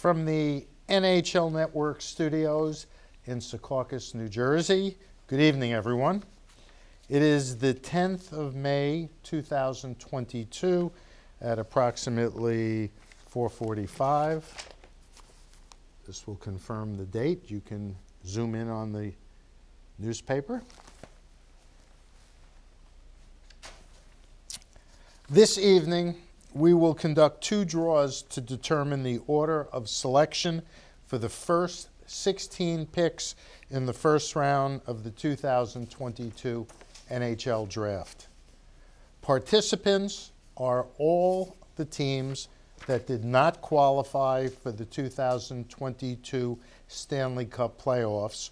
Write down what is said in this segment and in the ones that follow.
From the NHL Network studios in Secaucus, New Jersey, good evening, everyone. It is the 10th of May, 2022, at approximately 4:45. This will confirm the date. You can zoom in on the newspaper. This evening, we will conduct two draws to determine the order of selection for the first 16 picks in the first round of the 2022 NHL Draft. Participants are all the teams that did not qualify for the 2022 Stanley Cup playoffs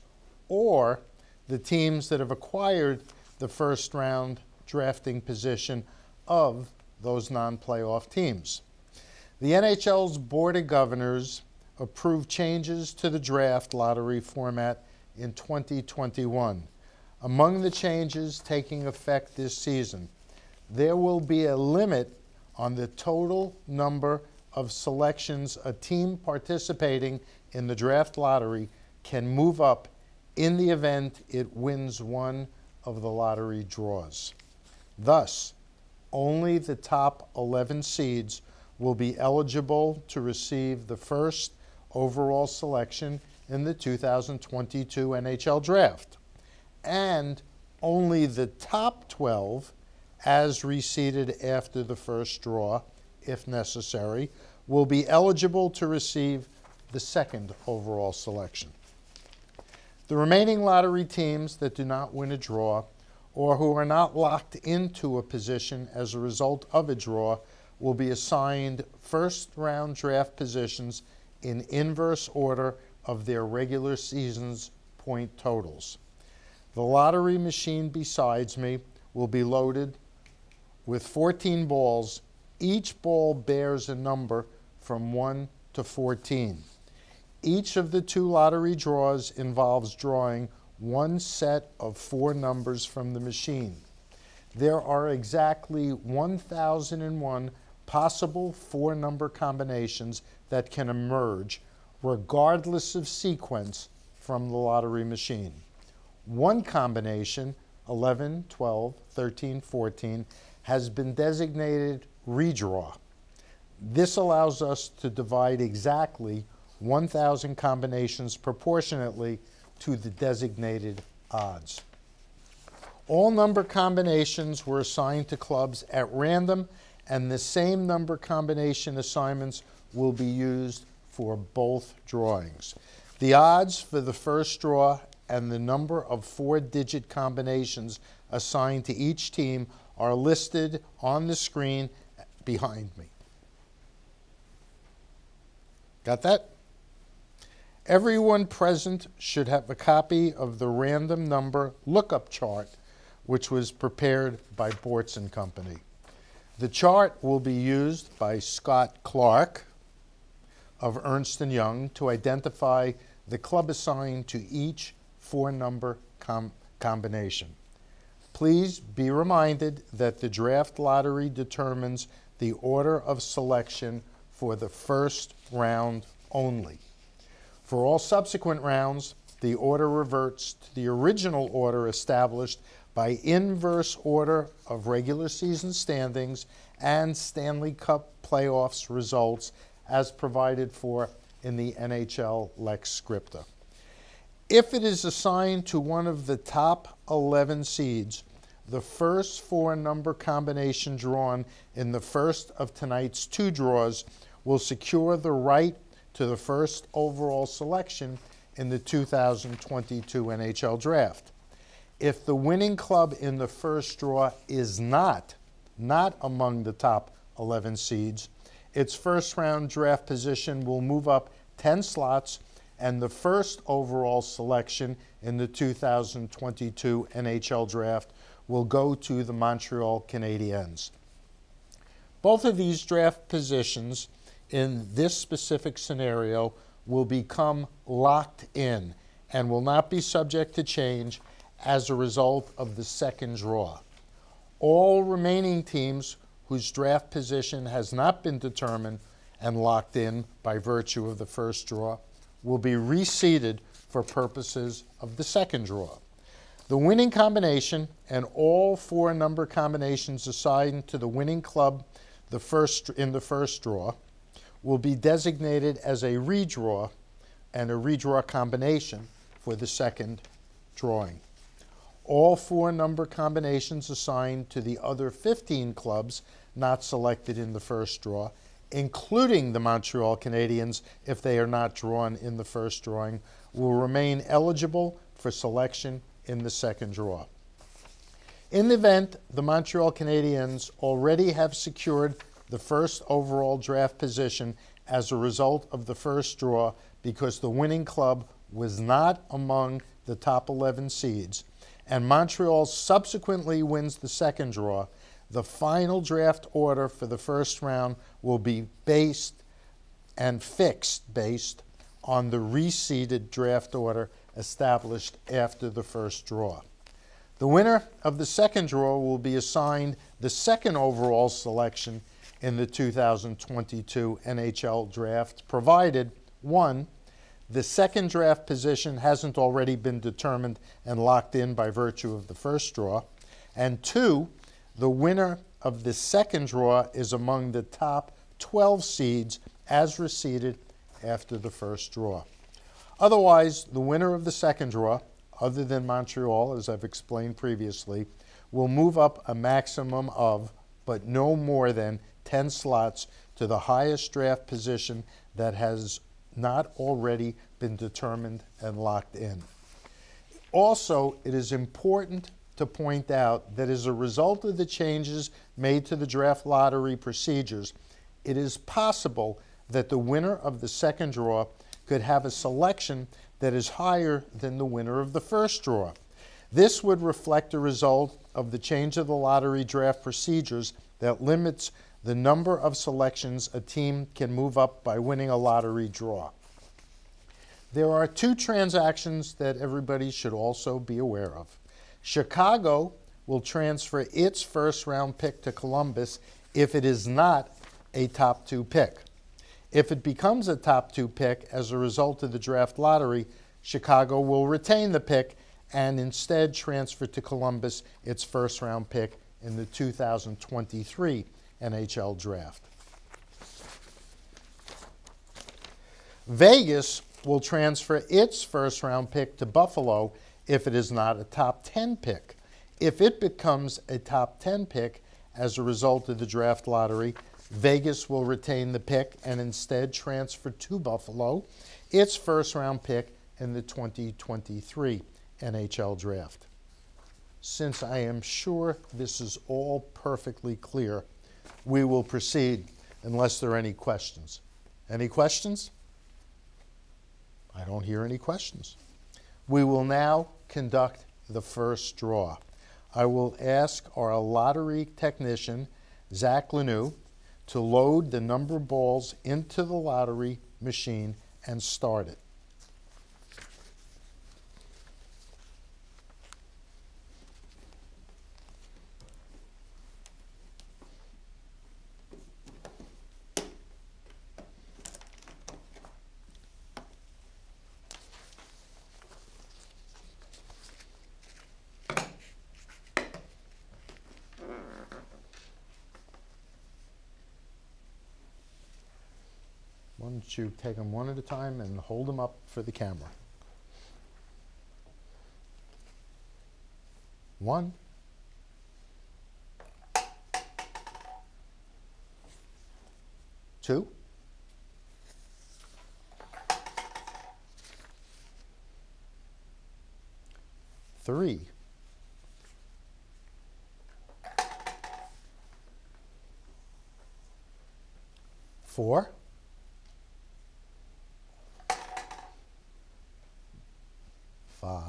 or the teams that have acquired the first round drafting position of those non playoff teams. The NHL's Board of Governors approved changes to the draft lottery format in 2021. Among the changes taking effect this season, there will be a limit on the total number of selections a team participating in the draft lottery can move up in the event it wins one of the lottery draws. Thus, only the top 11 seeds will be eligible to receive the first overall selection in the 2022 NHL Draft. And only the top 12, as reseeded after the first draw, if necessary, will be eligible to receive the second overall selection. The remaining lottery teams that do not win a draw or who are not locked into a position as a result of a draw will be assigned first round draft positions in inverse order of their regular season's point totals. The lottery machine besides me will be loaded with 14 balls. Each ball bears a number from 1 to 14. Each of the two lottery draws involves drawing one set of four numbers from the machine. There are exactly 1,001 possible four number combinations that can emerge regardless of sequence from the lottery machine. One combination, 11, 12, 13, 14, has been designated redraw. This allows us to divide exactly 1,000 combinations proportionately to the designated odds. All number combinations were assigned to clubs at random, and the same number combination assignments will be used for both drawings. The odds for the first draw and the number of four digit combinations assigned to each team are listed on the screen behind me. Got that? Everyone present should have a copy of the random number lookup chart, which was prepared by Bortz and Company. The chart will be used by Scott Clark of Ernst & Young to identify the club assigned to each four-number com combination. Please be reminded that the draft lottery determines the order of selection for the first round only. For all subsequent rounds, the order reverts to the original order established by inverse order of regular season standings and Stanley Cup playoffs results as provided for in the NHL Lex Scripta. If it is assigned to one of the top 11 seeds, the first four number combination drawn in the first of tonight's two draws will secure the right to the first overall selection in the 2022 NHL Draft. If the winning club in the first draw is not, not among the top 11 seeds, its first round draft position will move up 10 slots and the first overall selection in the 2022 NHL Draft will go to the Montreal Canadiens. Both of these draft positions in this specific scenario will become locked in and will not be subject to change as a result of the second draw. All remaining teams whose draft position has not been determined and locked in by virtue of the first draw will be reseeded for purposes of the second draw. The winning combination and all four number combinations assigned to the winning club the first, in the first draw will be designated as a redraw and a redraw combination for the second drawing. All four number combinations assigned to the other 15 clubs not selected in the first draw, including the Montreal Canadiens if they are not drawn in the first drawing, will remain eligible for selection in the second draw. In the event the Montreal Canadiens already have secured the first overall draft position as a result of the first draw because the winning club was not among the top 11 seeds, and Montreal subsequently wins the second draw, the final draft order for the first round will be based and fixed based on the reseeded draft order established after the first draw. The winner of the second draw will be assigned the second overall selection in the 2022 NHL draft, provided one, the second draft position hasn't already been determined and locked in by virtue of the first draw, and two, the winner of the second draw is among the top 12 seeds as reseeded after the first draw. Otherwise, the winner of the second draw, other than Montreal, as I've explained previously, will move up a maximum of, but no more than, 10 slots to the highest draft position that has not already been determined and locked in. Also, it is important to point out that as a result of the changes made to the draft lottery procedures, it is possible that the winner of the second draw could have a selection that is higher than the winner of the first draw. This would reflect a result of the change of the lottery draft procedures that limits the number of selections a team can move up by winning a lottery draw. There are two transactions that everybody should also be aware of. Chicago will transfer its first round pick to Columbus if it is not a top two pick. If it becomes a top two pick as a result of the draft lottery, Chicago will retain the pick and instead transfer to Columbus its first round pick in the 2023 NHL draft. Vegas will transfer its first round pick to Buffalo if it is not a top 10 pick. If it becomes a top 10 pick as a result of the draft lottery, Vegas will retain the pick and instead transfer to Buffalo its first round pick in the 2023 NHL draft. Since I am sure this is all perfectly clear, we will proceed unless there are any questions. Any questions? I don't hear any questions. We will now conduct the first draw. I will ask our lottery technician, Zach Lanou, to load the number of balls into the lottery machine and start it. Don't you take them one at a time and hold them up for the camera? One. Two. Three. Four.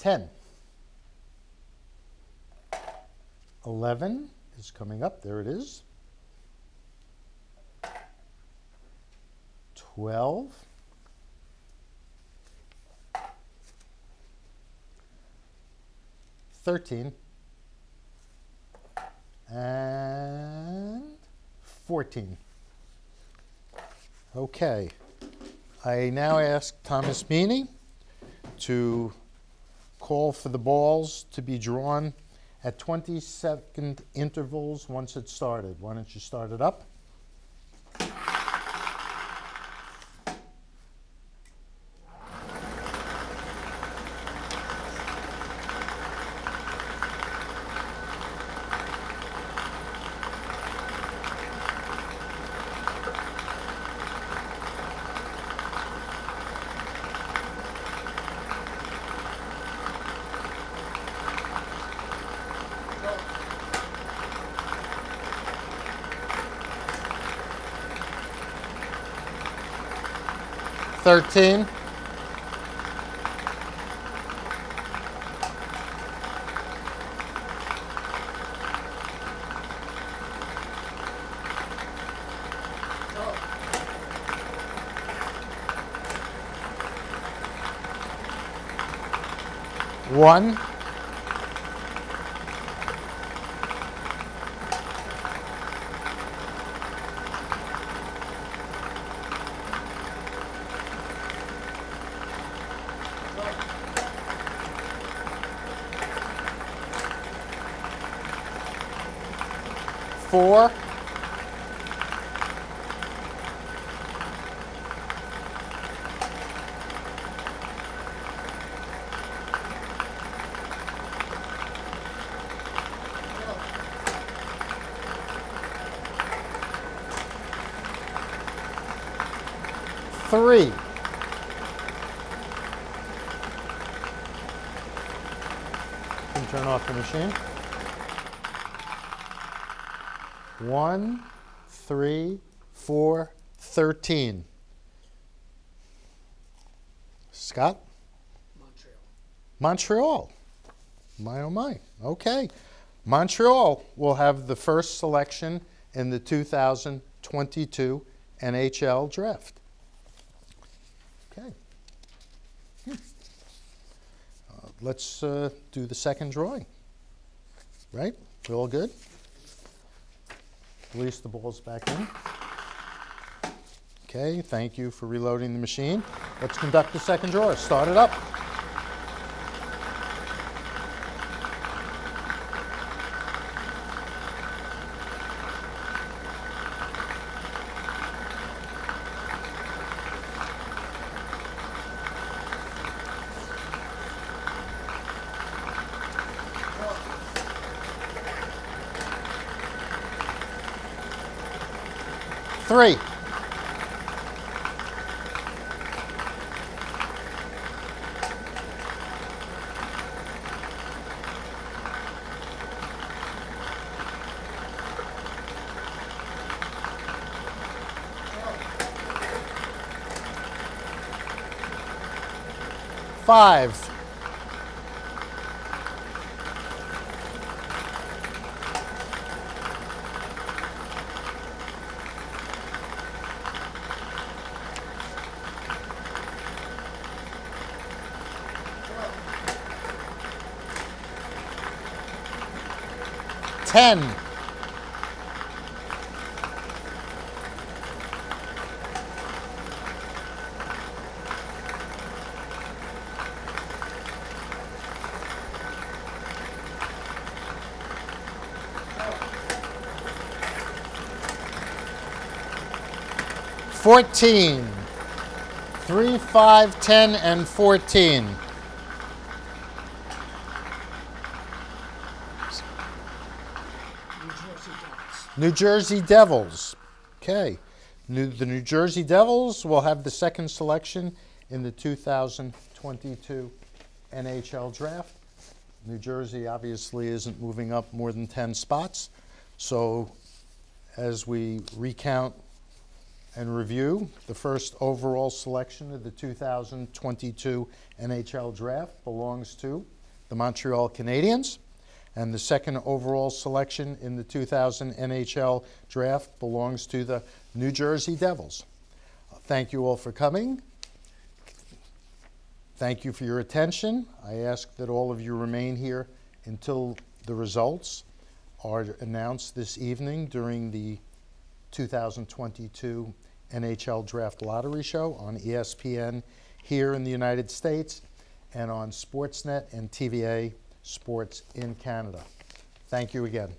ten. Eleven is coming up. There it is. Twelve. Thirteen. And 14. Okay. I now ask Thomas Meany to call for the balls to be drawn at 20 second intervals once it started. Why don't you start it up? Thirteen. One. Four. Three. Can turn off the machine? One, three, four, thirteen. Scott? Montreal. Montreal. My oh my. Okay. Montreal will have the first selection in the 2022 NHL draft. Okay. Hmm. Uh, let's uh, do the second drawing. Right? We're all good? Release the balls back in. Okay, thank you for reloading the machine. Let's conduct the second draw. Start it up. three. Fives. 10. Fourteen. Three, five, ten, and fourteen. New Jersey Devils. Okay. New, the New Jersey Devils will have the second selection in the 2022 NHL draft. New Jersey obviously isn't moving up more than 10 spots. So as we recount and review. The first overall selection of the 2022 NHL Draft belongs to the Montreal Canadiens, and the second overall selection in the 2000 NHL Draft belongs to the New Jersey Devils. Thank you all for coming. Thank you for your attention. I ask that all of you remain here until the results are announced this evening during the 2022 NHL Draft Lottery Show on ESPN here in the United States and on Sportsnet and TVA Sports in Canada. Thank you again.